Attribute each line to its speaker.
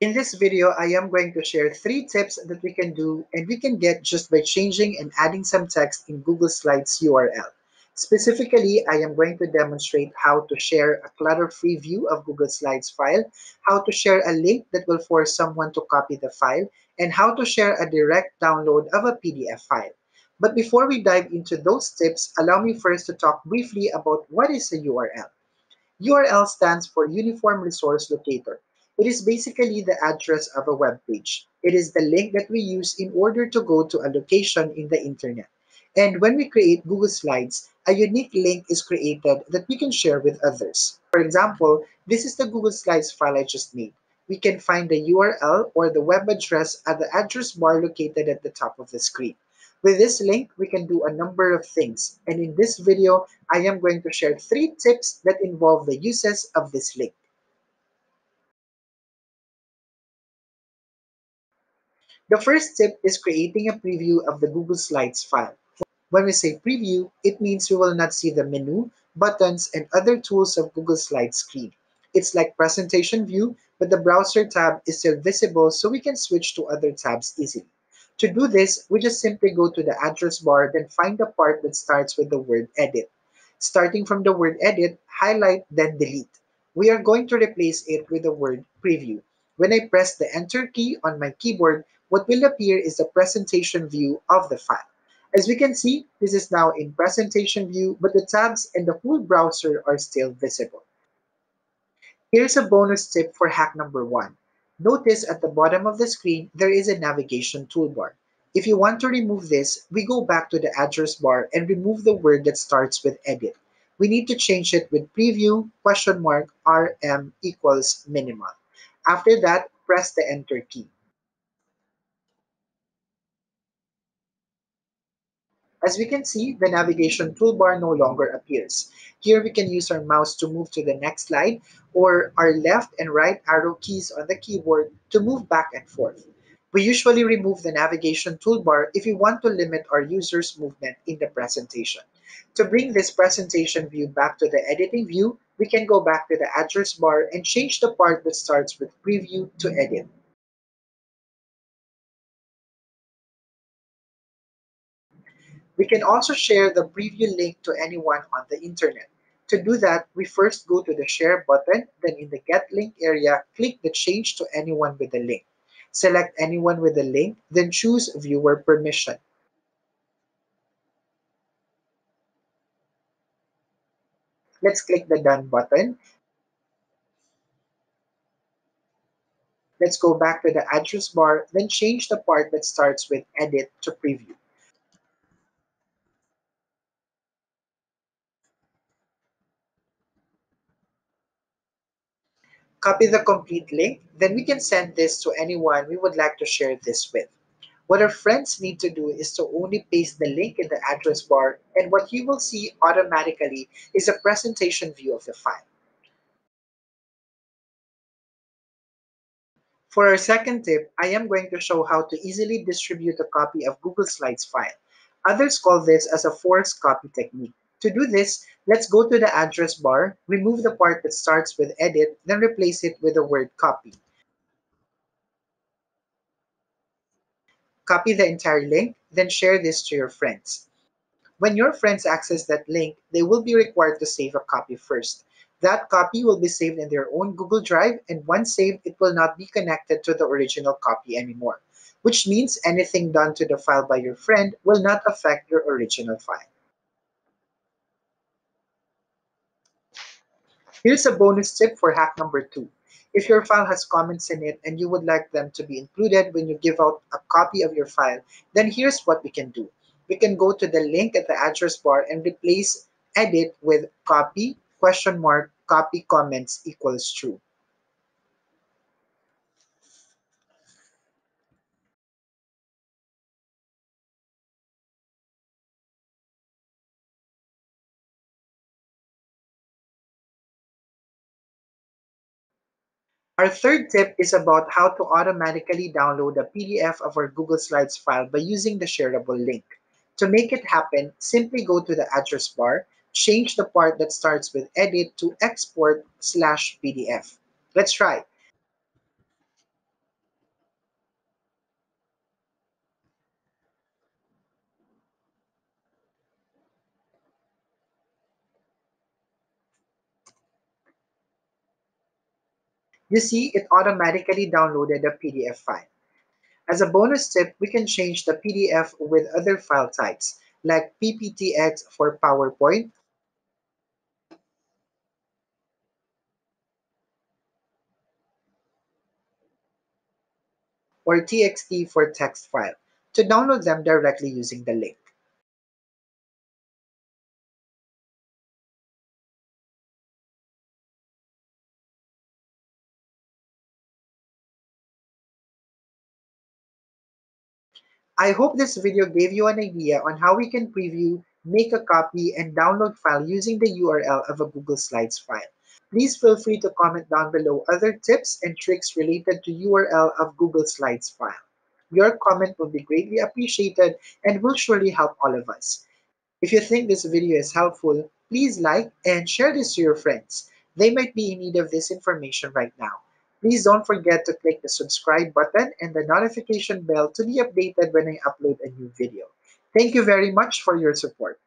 Speaker 1: In this video, I am going to share three tips that we can do and we can get just by changing and adding some text in Google Slides URL. Specifically, I am going to demonstrate how to share a clutter-free view of Google Slides file, how to share a link that will force someone to copy the file, and how to share a direct download of a PDF file. But before we dive into those tips, allow me first to talk briefly about what is a URL. URL stands for Uniform Resource Locator. It is basically the address of a web page. It is the link that we use in order to go to a location in the internet. And when we create Google Slides, a unique link is created that we can share with others. For example, this is the Google Slides file I just made. We can find the URL or the web address at the address bar located at the top of the screen. With this link, we can do a number of things. And in this video, I am going to share three tips that involve the uses of this link. The first tip is creating a preview of the Google Slides file. When we say preview, it means we will not see the menu, buttons, and other tools of Google Slides screen. It's like presentation view, but the browser tab is still visible so we can switch to other tabs easily. To do this, we just simply go to the address bar, then find the part that starts with the word edit. Starting from the word edit, highlight, then delete. We are going to replace it with the word preview. When I press the enter key on my keyboard, what will appear is the presentation view of the file. As we can see, this is now in presentation view, but the tabs and the whole browser are still visible. Here's a bonus tip for hack number one. Notice at the bottom of the screen, there is a navigation toolbar. If you want to remove this, we go back to the address bar and remove the word that starts with edit. We need to change it with preview question mark rm equals minimal. After that, press the enter key. As we can see, the navigation toolbar no longer appears. Here we can use our mouse to move to the next slide or our left and right arrow keys on the keyboard to move back and forth. We usually remove the navigation toolbar if we want to limit our user's movement in the presentation. To bring this presentation view back to the editing view, we can go back to the address bar and change the part that starts with preview to edit. We can also share the preview link to anyone on the internet. To do that, we first go to the share button, then in the get link area, click the change to anyone with the link. Select anyone with the link, then choose viewer permission. Let's click the done button. Let's go back to the address bar, then change the part that starts with edit to preview. Copy the complete link, then we can send this to anyone we would like to share this with. What our friends need to do is to only paste the link in the address bar and what you will see automatically is a presentation view of the file. For our second tip, I am going to show how to easily distribute a copy of Google Slides file. Others call this as a forced copy technique. To do this, let's go to the address bar, remove the part that starts with edit, then replace it with the word copy. Copy the entire link, then share this to your friends. When your friends access that link, they will be required to save a copy first. That copy will be saved in their own Google Drive, and once saved, it will not be connected to the original copy anymore, which means anything done to the file by your friend will not affect your original file. Here's a bonus tip for hack number two. If your file has comments in it and you would like them to be included when you give out a copy of your file, then here's what we can do. We can go to the link at the address bar and replace edit with copy question mark copy comments equals true. Our third tip is about how to automatically download a PDF of our Google Slides file by using the shareable link. To make it happen, simply go to the address bar, change the part that starts with edit to export slash PDF. Let's try. You see, it automatically downloaded a PDF file. As a bonus tip, we can change the PDF with other file types, like PPTX for PowerPoint, or TXT for text file, to download them directly using the link. I hope this video gave you an idea on how we can preview, make a copy, and download file using the URL of a Google Slides file. Please feel free to comment down below other tips and tricks related to URL of Google Slides file. Your comment will be greatly appreciated and will surely help all of us. If you think this video is helpful, please like and share this to your friends. They might be in need of this information right now. Please don't forget to click the subscribe button and the notification bell to be updated when I upload a new video. Thank you very much for your support.